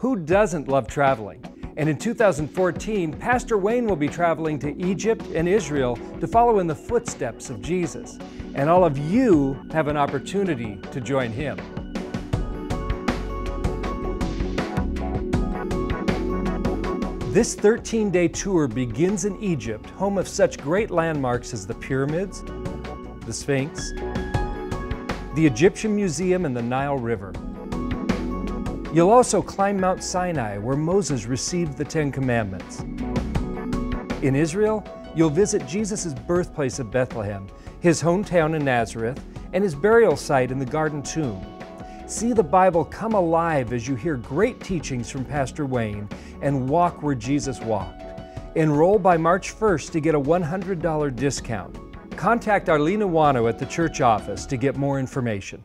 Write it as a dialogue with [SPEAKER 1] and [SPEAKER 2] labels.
[SPEAKER 1] Who doesn't love traveling? And in 2014, Pastor Wayne will be traveling to Egypt and Israel to follow in the footsteps of Jesus. And all of you have an opportunity to join him. This 13 day tour begins in Egypt, home of such great landmarks as the pyramids, the Sphinx, the Egyptian Museum, and the Nile River. You'll also climb Mount Sinai, where Moses received the Ten Commandments. In Israel, you'll visit Jesus' birthplace of Bethlehem, his hometown in Nazareth, and his burial site in the Garden Tomb. See the Bible come alive as you hear great teachings from Pastor Wayne and walk where Jesus walked. Enroll by March 1st to get a $100 discount. Contact Arlene Wano at the church office to get more information.